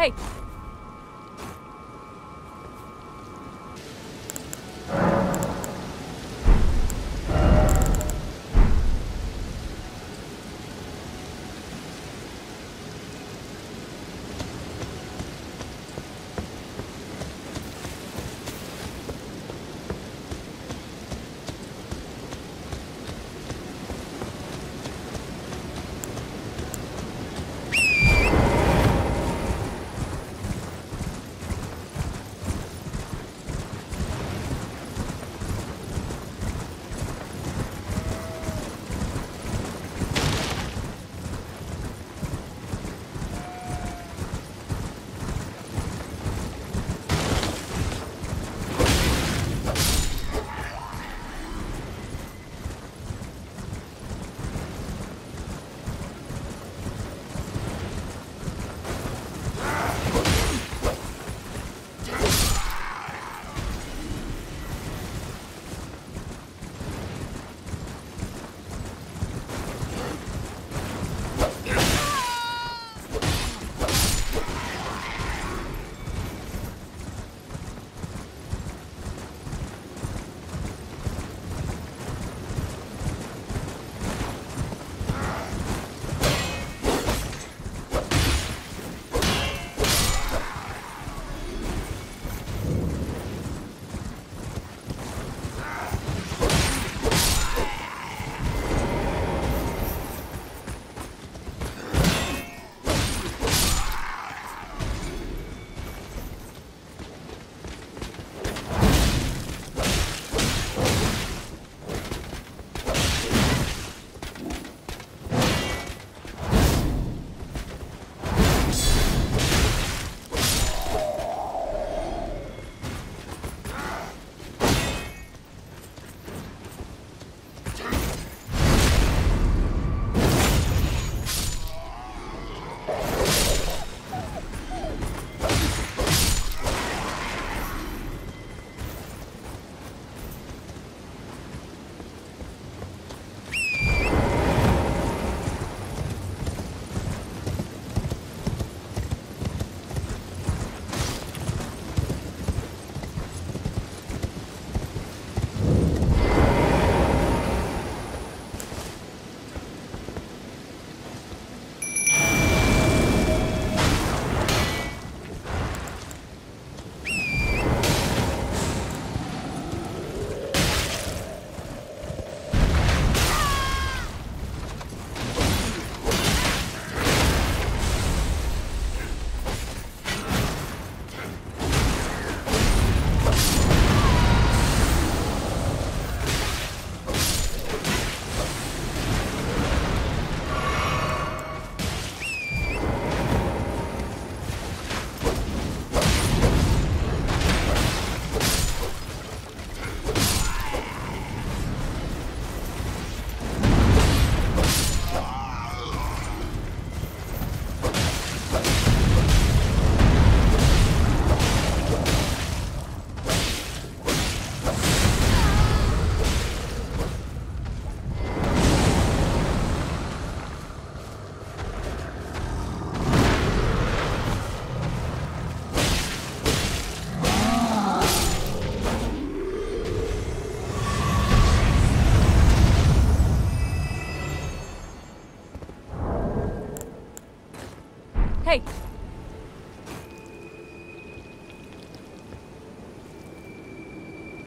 Hey,